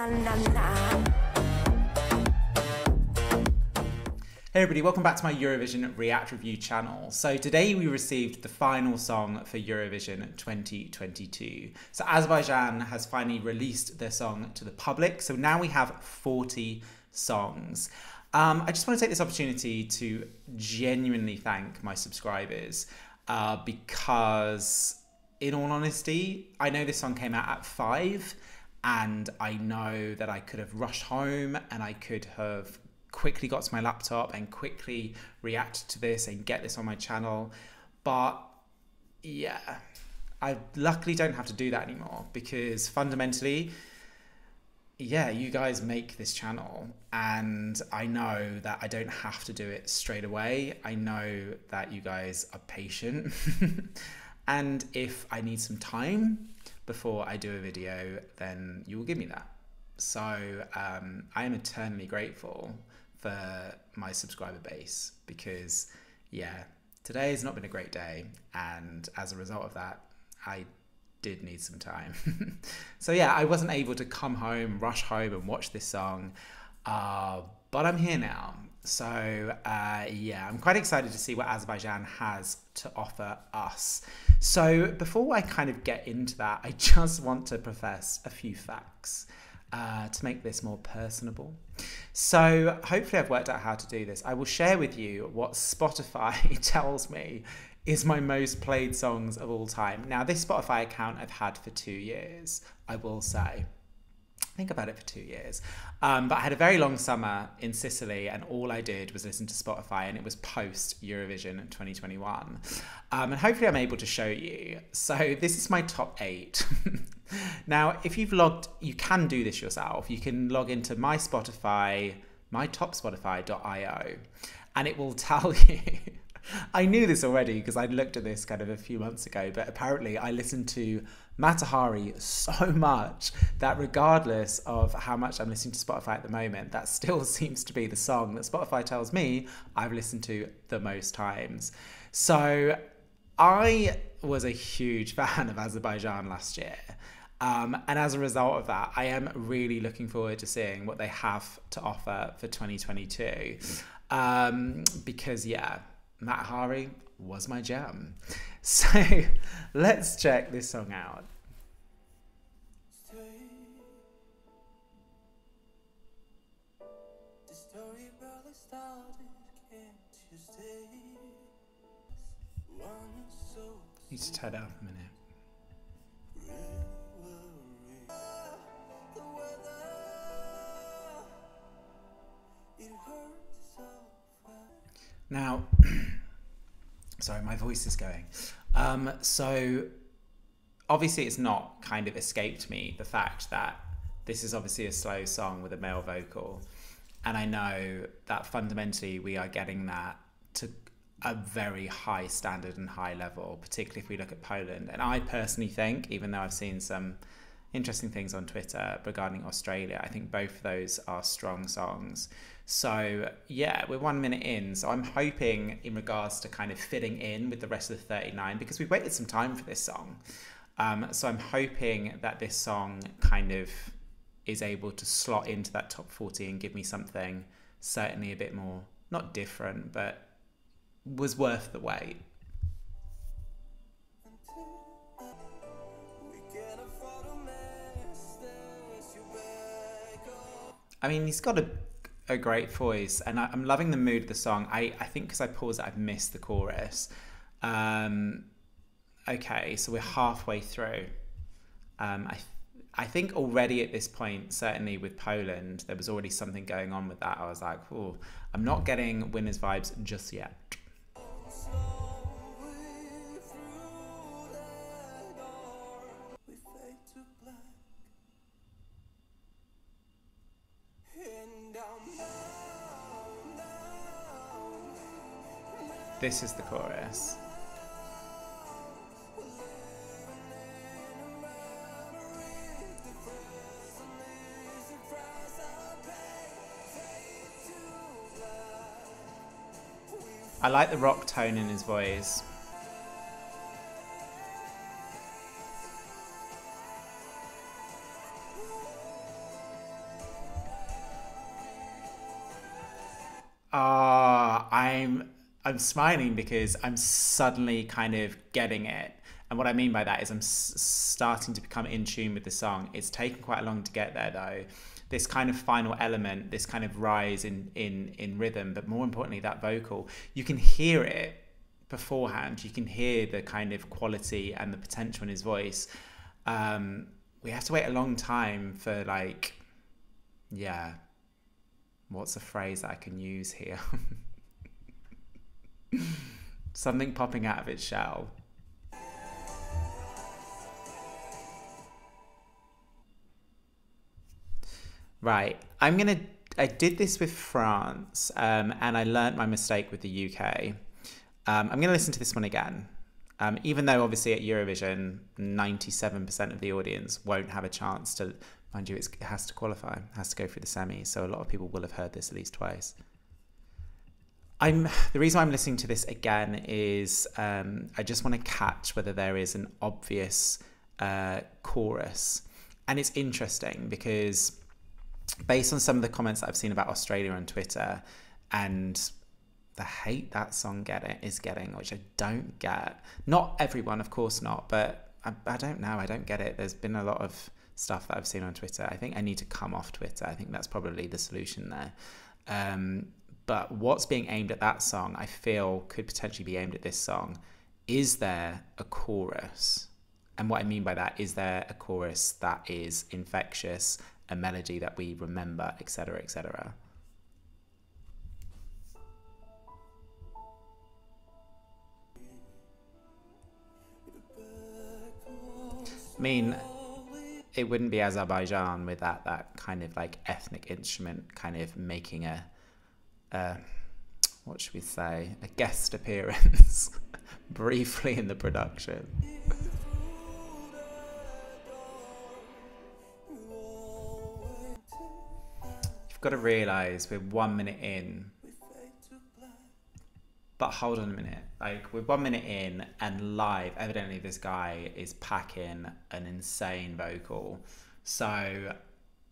Hey everybody, welcome back to my Eurovision React Review channel. So today we received the final song for Eurovision 2022. So Azerbaijan has finally released their song to the public. So now we have 40 songs. Um, I just want to take this opportunity to genuinely thank my subscribers uh, because, in all honesty, I know this song came out at five, and I know that I could have rushed home and I could have quickly got to my laptop and quickly react to this and get this on my channel. But yeah, I luckily don't have to do that anymore because fundamentally, yeah, you guys make this channel, and I know that I don't have to do it straight away. I know that you guys are patient, and if I need some time before I do a video, then you will give me that. So um, I am eternally grateful for my subscriber base because, yeah, today has not been a great day. And as a result of that, I did need some time. so, yeah, I wasn't able to come home, rush home, and watch this song. Uh, but I'm here now. So, uh, yeah, I'm quite excited to see what Azerbaijan has to offer us. So, before I kind of get into that, I just want to profess a few facts uh, to make this more personable. So, hopefully, I've worked out how to do this. I will share with you what Spotify tells me is my most played songs of all time. Now, this Spotify account I've had for two years, I will say. Think about it for two years. Um, but I had a very long summer in Sicily, and all I did was listen to Spotify, and it was post Eurovision 2021. Um, and hopefully, I'm able to show you. So, this is my top eight. now, if you've logged, you can do this yourself. You can log into my Spotify, mytopspotify.io, and it will tell you. I knew this already because I looked at this kind of a few months ago, but apparently I listened to Mata Hari so much that regardless of how much I'm listening to Spotify at the moment, that still seems to be the song that Spotify tells me I've listened to the most times. So I was a huge fan of Azerbaijan last year. Um, and as a result of that, I am really looking forward to seeing what they have to offer for 2022. Um, because, yeah, Mata Hari was my jam. So let's check this song out. Need to turn it up a minute. Now, sorry, my voice is going. Um, so, obviously, it's not kind of escaped me the fact that this is obviously a slow song with a male vocal. And I know that fundamentally we are getting that to a very high standard and high level, particularly if we look at Poland. And I personally think, even though I've seen some interesting things on Twitter regarding Australia, I think both of those are strong songs. So yeah, we're one minute in. So I'm hoping in regards to kind of fitting in with the rest of the 39 because we waited some time for this song. Um, so I'm hoping that this song kind of is able to slot into that top 40 and give me something certainly a bit more, not different, but was worth the wait. I mean, he's got a, a great voice, and I, am loving the mood of the song. I, I think because I paused I've missed the chorus. Um, okay, so we're halfway through. Um, I, I think already at this point, certainly with Poland, there was already something going on with that. I was like, oh, I'm not getting winners vibes just yet. This is the chorus. I like the rock tone in his voice. I'm smiling because I'm suddenly kind of getting it. And what I mean by that is I'm starting to become in tune with the song. It's taken quite a long to get there though. This kind of final element, this kind of rise in in in rhythm, but more importantly that vocal, you can hear it beforehand. You can hear the kind of quality and the potential in his voice. Um, we have to wait a long time for like yeah. What's a phrase that I can use here? Something popping out of its shell. Right. I'm to. I did this with France um, and I learnt my mistake with the UK. Um, I'm to listen to this one again. Um, even though obviously at Eurovision, 97% of the audience won't have a chance to, mind you, it has to qualify, has to go through the semi, So a lot of people will have heard this at least twice. I'm the reason I'm listening to this again is um, I just want to catch whether there is an obvious uh, chorus, and it's interesting because based on some of the comments that I've seen about Australia on Twitter and the hate that song get it is getting, which I don't get. Not everyone, of course not, but I, I don't know. I don't get it. There's been a lot of stuff that I've seen on Twitter. I think I need to come off Twitter. I think that's probably the solution there. Um, but what's being aimed at that song, I feel, could potentially be aimed at this song. Is there a chorus? And what I mean by that is there a chorus that is infectious, a melody that we remember, etc., etc. I mean, it wouldn't be Azerbaijan without that kind of like ethnic instrument kind of making a uh, what should we say, a guest appearance briefly in the production. You've got to realise we're one minute in. But hold on a minute. Like, we're one minute in, and live, evidently, this guy is packing an insane vocal. So,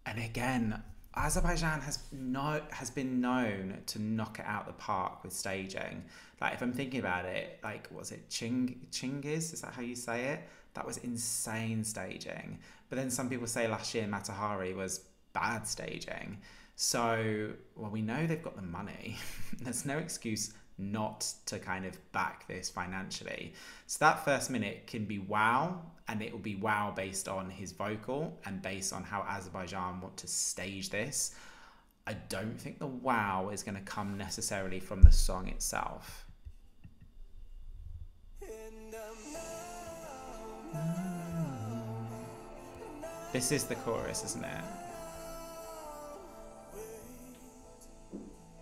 and again, Azerbaijan has no has been known to knock it out the park with staging. Like if I'm thinking about it, like was it Ching Chingiz? Is that how you say it? That was insane staging. But then some people say last year Mata Hari was bad staging. So well, we know they've got the money. There's no excuse not to kind of back this financially. So that first minute can be wow, and it will be wow based on his vocal and based on how Azerbaijan want to stage this. I don't think the wow is going to come necessarily from the song itself. This is the chorus, isn't it?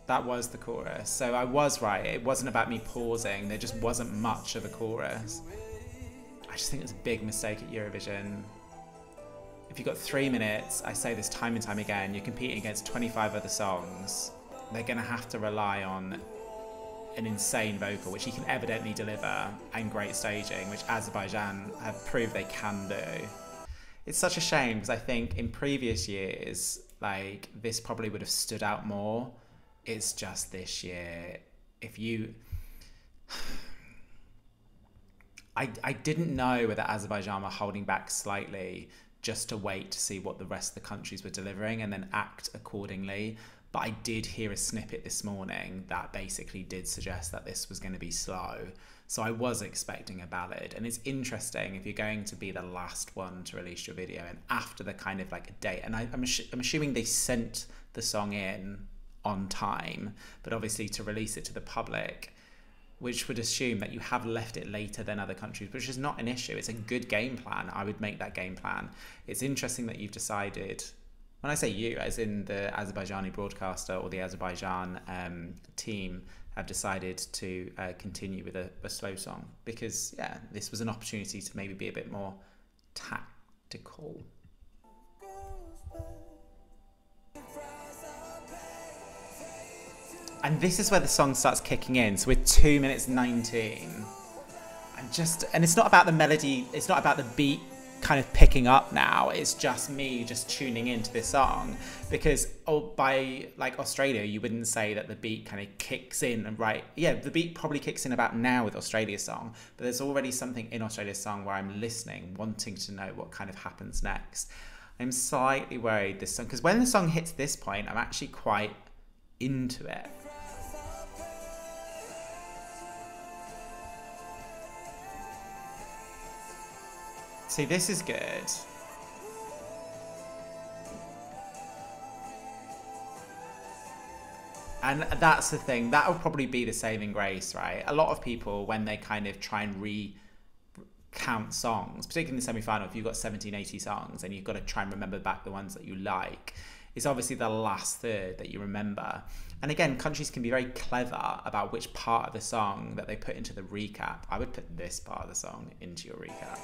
That was the chorus. So I was right. It wasn't about me pausing. There just wasn't much of a chorus. I just think it's a big mistake at Eurovision. If you've got three minutes, I say this time and time again, you're competing against 25 other songs. They're going to have to rely on an insane vocal, which he can evidently deliver, and great staging, which Azerbaijan have proved they can do. It's such a shame because I think in previous years, like this probably would have stood out more it's just this year. If you. I, I didn't know whether Azerbaijan were holding back slightly just to wait to see what the rest of the countries were delivering and then act accordingly. But I did hear a snippet this morning that basically did suggest that this was going to be slow. So I was expecting a ballad. And it's interesting if you're going to be the last one to release your video and after the kind of like a date. And I, am I'm, I'm assuming they sent the song in on time, but obviously to release it to the public, which would assume that you have left it later than other countries, which is not an issue. It's a good game plan. I would make that game plan. It's interesting that you've decided, when I say you, as in the Azerbaijani broadcaster or the Azerbaijan um, team, have decided to uh, continue with a, a slow song because, yeah, this was an opportunity to maybe be a bit more tactical. And this is where the song starts kicking in. So we're two minutes 19. And just, and it's not about the melody, it's not about the beat kind of picking up now. It's just me just tuning into this song because oh, by like Australia, you wouldn't say that the beat kind of kicks in and right. Yeah, the beat probably kicks in about now with Australia's song, but there's already something in Australia's song where I'm listening, wanting to know what kind of happens next. I'm slightly worried this song because when the song hits this point, I'm actually quite into it. See, this is good. And that's the thing. That will probably be the saving grace, right? A lot of people, when they kind of try and recount songs, particularly in the semi final, if you've got 17, 80 songs and you've got to try and remember back the ones that you like, it's obviously the last third that you remember. And again, countries can be very clever about which part of the song that they put into the recap. I would put this part of the song into your recap.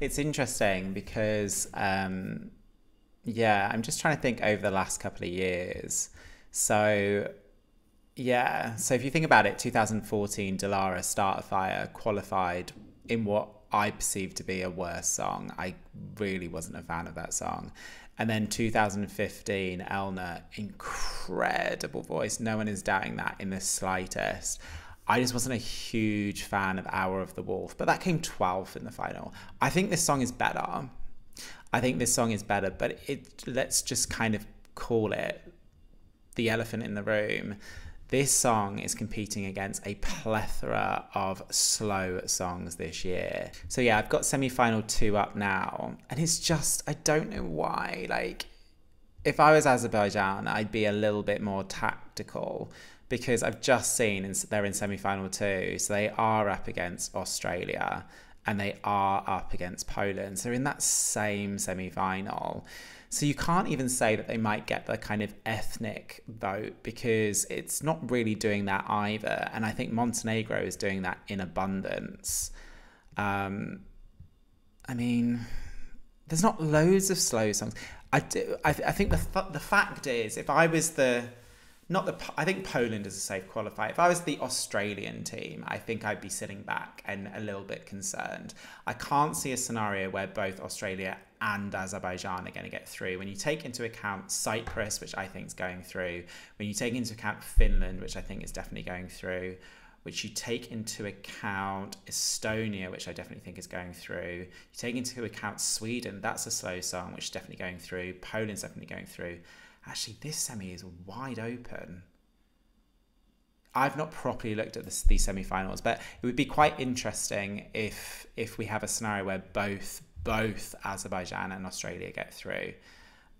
It's interesting because, um, yeah, I'm just trying to think over the last couple of years. So, yeah, so if you think about it, 2014, Dilara Start a Fire qualified in what I perceived to be a worse song. I really wasn't a fan of that song. And then 2015, Elnur, incredible voice. No one is doubting that in the slightest. I just wasn't a huge fan of Hour of the Wolf, but that came 12th in the final. I think this song is better. I think this song is better, but it let's just kind of call it the elephant in the room. This song is competing against a plethora of slow songs this year. So yeah, I've got semi-final 2 up now, and it's just I don't know why. Like if I was Azerbaijan, I'd be a little bit more tactical because I've just seen they're in semi final two. So they are up against Australia and they are up against Poland. So they're in that same semi final. So you can't even say that they might get the kind of ethnic vote because it's not really doing that either. And I think Montenegro is doing that in abundance. Um, I mean, there's not loads of slow songs. I do. I, I think the the fact is, if I was the not the I think Poland is a safe qualifier. If I was the Australian team, I think I'd be sitting back and a little bit concerned. I can't see a scenario where both Australia and Azerbaijan are going to get through. When you take into account Cyprus, which I think is going through, when you take into account Finland, which I think is definitely going through, which you take into account Estonia, which I definitely think is going through. You take into account Sweden, that's a slow song, which is definitely going through. Poland's definitely going through actually this semi is wide open. I've not properly looked at this, these semi-finals, but it would be quite interesting if if we have a scenario where both both Azerbaijan and Australia get through.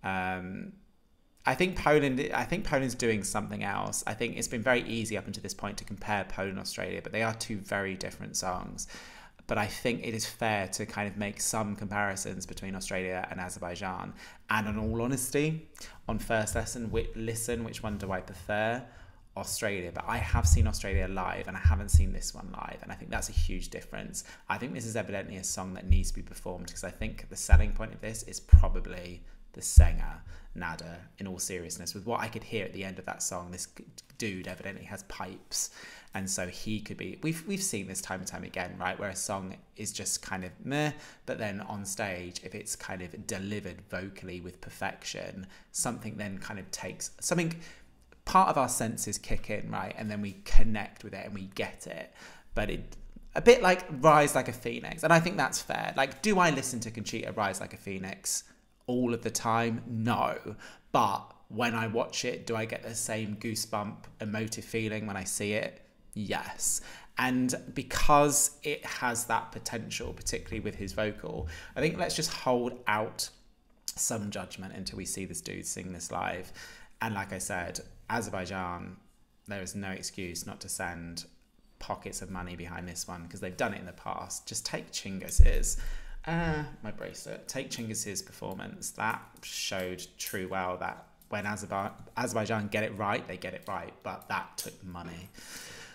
Um, I think Poland. I think Poland's doing something else. I think it's been very easy up until this point to compare Poland and Australia, but they are two very different songs but I think it is fair to kind of make some comparisons between Australia and Azerbaijan. And in all honesty, on first lesson, listen, which one do I prefer? Australia, but I have seen Australia live and I haven't seen this one live, and I think that's a huge difference. I think this is evidently a song that needs to be performed because I think the selling point of this is probably the singer, Nadir, in all seriousness. With what I could hear at the end of that song, this dude evidently has pipes and so he could be we've we've seen this time and time again right where a song is just kind of meh but then on stage if it's kind of delivered vocally with perfection something then kind of takes something part of our senses kick in right and then we connect with it and we get it but it a bit like rise like a phoenix and i think that's fair like do i listen to conchita rise like a phoenix all of the time no but when I watch it, do I get the same goosebump emotive feeling when I see it? Yes. And because it has that potential, particularly with his vocal, I think let's just hold out some judgment until we see this dude sing this live. And like I said, Azerbaijan, there is no excuse not to send pockets of money behind this one because they've done it in the past. Just take Chingiz's. Uh, my bracelet. Take Chingiz's performance. That showed true well that when Azerbaijan get it right, they get it right. But that took money.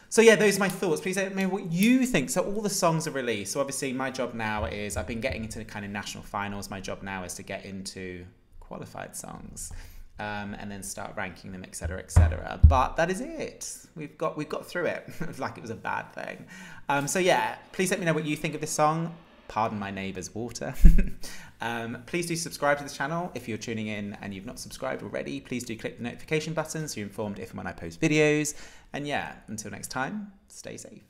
So yeah, those are my thoughts. Please let me know what you think. So all the songs are released. So obviously my job now is I've been getting into the kind of national finals. My job now is to get into qualified songs. um, and then start ranking them, etc., etc. But that is it. We've got we've got through it. like it was a bad thing. Um, so yeah, please let me know what you think of this song. Pardon my neighbour's water. um, please do subscribe to the channel if you're tuning in and you've not subscribed already. Please do click the notification button so you're informed if and when I post videos. And yeah, until next time, stay safe.